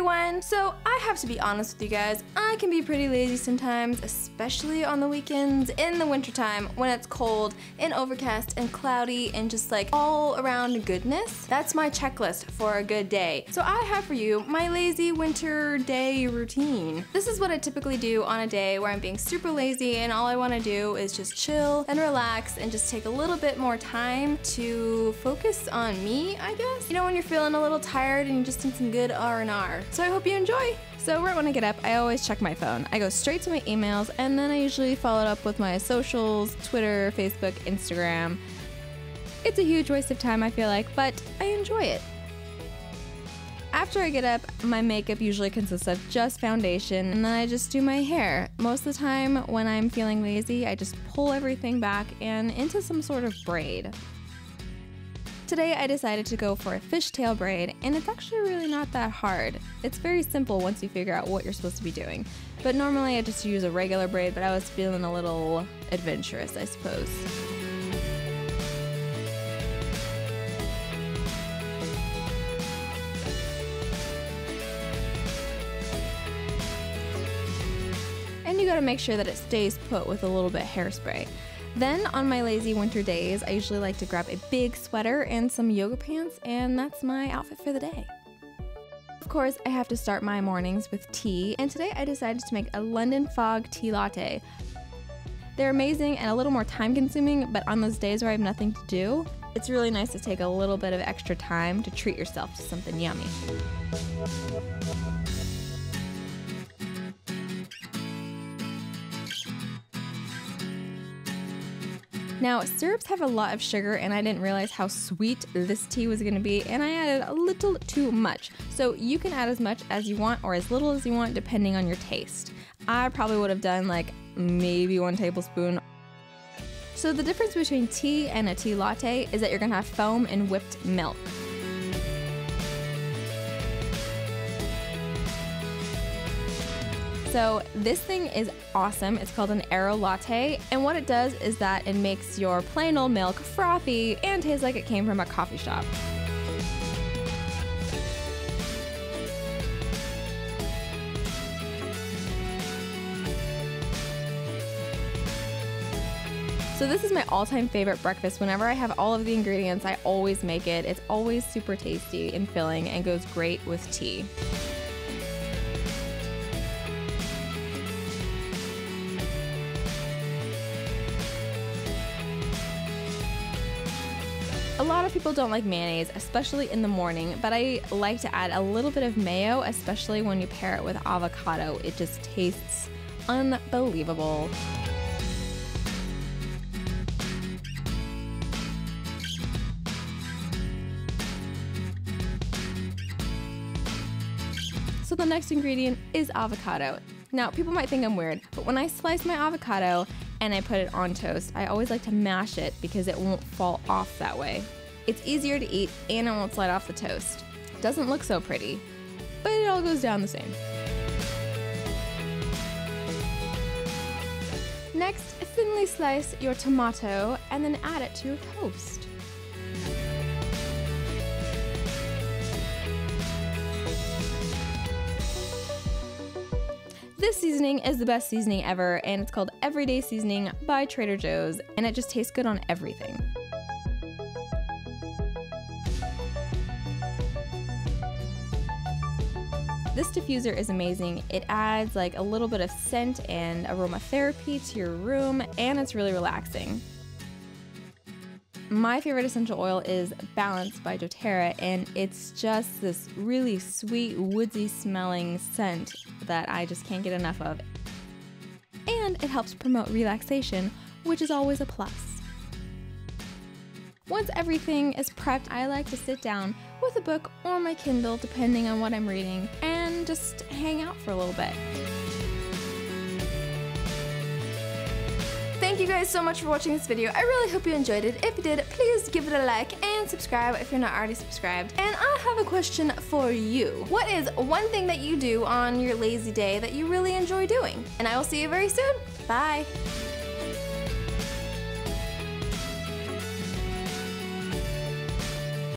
everyone! So, I have to be honest with you guys, I can be pretty lazy sometimes, especially on the weekends, in the wintertime, when it's cold and overcast and cloudy and just like all around goodness. That's my checklist for a good day. So I have for you my lazy winter day routine. This is what I typically do on a day where I'm being super lazy and all I want to do is just chill and relax and just take a little bit more time to focus on me, I guess. You know when you're feeling a little tired and you just need some good R&R. So I hope you enjoy. So right when I get up, I always check my phone. I go straight to my emails and then I usually follow it up with my socials, Twitter, Facebook, Instagram. It's a huge waste of time, I feel like, but I enjoy it. After I get up, my makeup usually consists of just foundation and then I just do my hair. Most of the time when I'm feeling lazy, I just pull everything back and into some sort of braid. Today I decided to go for a fishtail braid, and it's actually really not that hard. It's very simple once you figure out what you're supposed to be doing. But normally I just use a regular braid, but I was feeling a little adventurous, I suppose. And you gotta make sure that it stays put with a little bit hairspray. Then on my lazy winter days, I usually like to grab a big sweater and some yoga pants, and that's my outfit for the day. Of course, I have to start my mornings with tea, and today I decided to make a London Fog tea latte. They're amazing and a little more time consuming, but on those days where I have nothing to do, it's really nice to take a little bit of extra time to treat yourself to something yummy. Now, syrups have a lot of sugar, and I didn't realize how sweet this tea was gonna be, and I added a little too much. So you can add as much as you want or as little as you want, depending on your taste. I probably would have done like maybe one tablespoon. So the difference between tea and a tea latte is that you're gonna have foam and whipped milk. So this thing is awesome. It's called an Aerolatte, and what it does is that it makes your plain old milk frothy and tastes like it came from a coffee shop. So this is my all-time favorite breakfast. Whenever I have all of the ingredients, I always make it. It's always super tasty and filling and goes great with tea. A lot of people don't like mayonnaise, especially in the morning, but I like to add a little bit of mayo, especially when you pair it with avocado. It just tastes unbelievable. So the next ingredient is avocado. Now, people might think I'm weird, but when I slice my avocado and I put it on toast, I always like to mash it because it won't fall off that way. It's easier to eat and it won't slide off the toast. Doesn't look so pretty, but it all goes down the same. Next, thinly slice your tomato and then add it to your toast. This seasoning is the best seasoning ever, and it's called Everyday Seasoning by Trader Joe's, and it just tastes good on everything. This diffuser is amazing. It adds like a little bit of scent and aromatherapy to your room, and it's really relaxing. My favorite essential oil is Balance by doTERRA, and it's just this really sweet, woodsy smelling scent that I just can't get enough of. And it helps promote relaxation, which is always a plus. Once everything is prepped, I like to sit down with a book or my Kindle, depending on what I'm reading, and just hang out for a little bit. You guys so much for watching this video. I really hope you enjoyed it. If you did, please give it a like and subscribe if you're not already subscribed. And I have a question for you. What is one thing that you do on your lazy day that you really enjoy doing? And I will see you very soon. Bye.